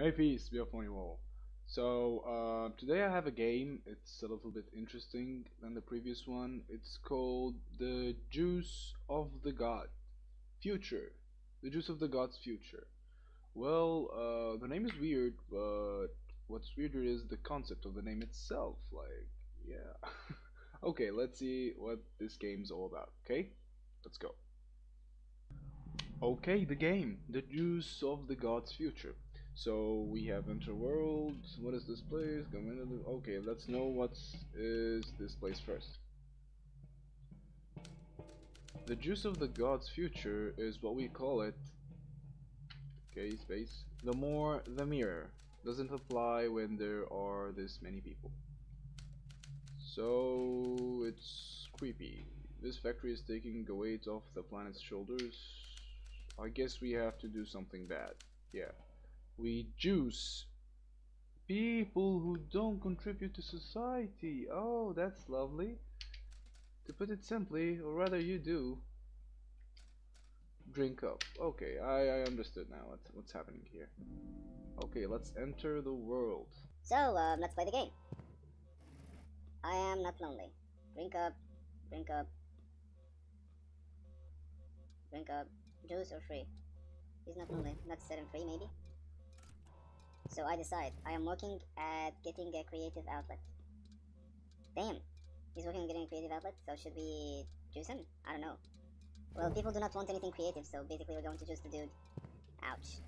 May peace be upon you all. So, uh, today I have a game. It's a little bit interesting than the previous one. It's called The Juice of the God Future. The Juice of the God's Future. Well, uh, the name is weird, but what's weirder is the concept of the name itself. Like, yeah. okay, let's see what this game's all about, okay? Let's go. Okay, the game. The Juice of the God's Future. So we have enter Interworld. What is this place? Go into the. Okay, let's know what is this place first. The juice of the god's future is what we call it. Okay, space. The more, the mirror. Doesn't apply when there are this many people. So it's creepy. This factory is taking the weight off the planet's shoulders. I guess we have to do something bad. Yeah we juice people who don't contribute to society. Oh, that's lovely. To put it simply, or rather you do, drink up. Okay, I, I understood now what, what's happening here. Okay, let's enter the world. So, uh, let's play the game. I am not lonely. Drink up, drink up, drink up. Juice or free? He's not lonely. Let's set him free, maybe. So I decide, I am working at getting a creative outlet. Damn, he's working on getting a creative outlet, so should we juice him? I don't know. Well, people do not want anything creative, so basically we're going to juice the dude. Ouch.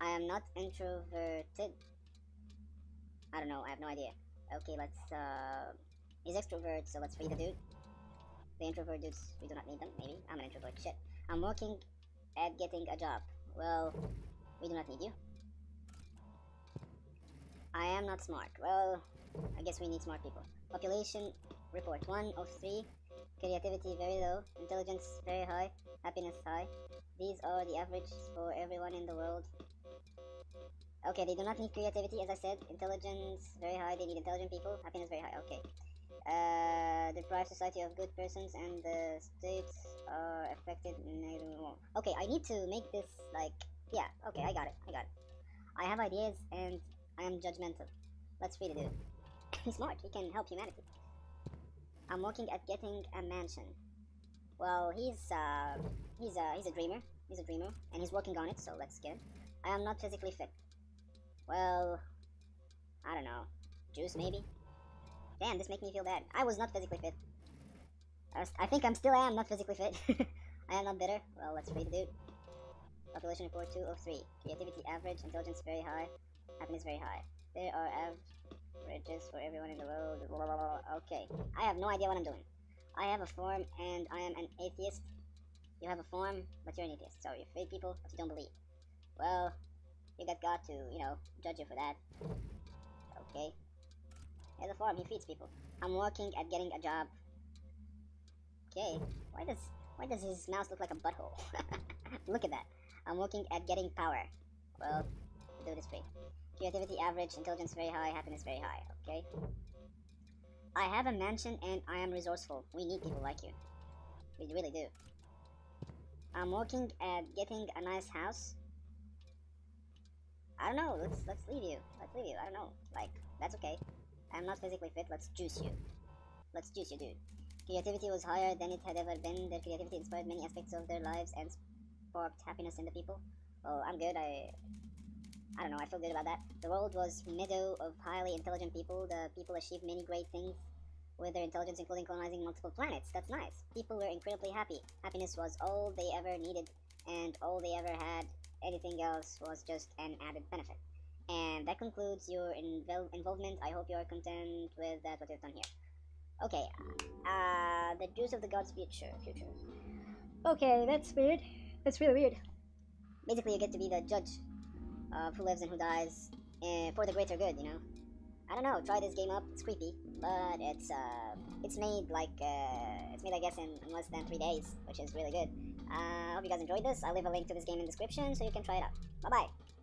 I am not introverted. I don't know, I have no idea. Okay, let's, uh... He's extrovert, so let's free the dude. The introvert dudes, we do not need them, maybe. I'm an introvert, shit. I'm working at getting a job. Well, we do not need you. I am not smart. Well, I guess we need smart people. Population report 1 of 3. Creativity very low. Intelligence very high. Happiness high. These are the averages for everyone in the world. Okay, they do not need creativity, as I said. Intelligence very high. They need intelligent people. Happiness very high. Okay. Uh, deprived society of good persons and the states are affected negatively. Okay, I need to make this like yeah. Okay, I got it. I got it. I have ideas and I am judgmental. Let's read it, dude. He's smart. He can help humanity. I'm working at getting a mansion. Well, he's uh, he's uh, he's a dreamer. He's a dreamer, and he's working on it. So let's get. I am not physically fit. Well, I don't know. Juice maybe. Damn, this makes me feel bad. I was not physically fit. I think I'm still am not physically fit. I am not bitter. Well, let's read it, dude. Population report 2 of 3. Creativity average, intelligence very high, happiness very high. There are averages for everyone in the world. Blah, blah, blah, okay, I have no idea what I'm doing. I have a form and I am an atheist. You have a form, but you're an atheist. So you feed people, but you don't believe. Well, you got God to, you know, judge you for that. Okay. Here's a form, he feeds people. I'm working at getting a job. Okay, why does why does his mouse look like a butthole? look at that. I'm working at getting power. Well, do this free. Creativity average, intelligence very high, happiness very high, okay? I have a mansion and I am resourceful. We need people like you. We really do. I'm working at getting a nice house. I don't know, let's let's leave you. Let's leave you. I don't know. Like, that's okay. I'm not physically fit, let's juice you. Let's juice you, dude. Creativity was higher than it had ever been. Their creativity inspired many aspects of their lives and sparked happiness in the people. Oh, I'm good. I I don't know, I feel good about that. The world was meadow of highly intelligent people. The people achieved many great things with their intelligence, including colonizing multiple planets. That's nice. People were incredibly happy. Happiness was all they ever needed, and all they ever had. Anything else was just an added benefit. And that concludes your inv involvement. I hope you are content with that, what you've done here. Okay, uh, the juice of the gods future. future. Okay, that's weird. That's really weird. Basically, you get to be the judge of who lives and who dies and for the greater good, you know? I don't know, try this game up, it's creepy, but it's, uh, it's made like, uh, it's made, I guess, in, less than three days, which is really good. I uh, hope you guys enjoyed this, I'll leave a link to this game in the description so you can try it out. Bye-bye!